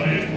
Bye.